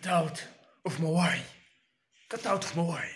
Get out of my way. Get out of my way.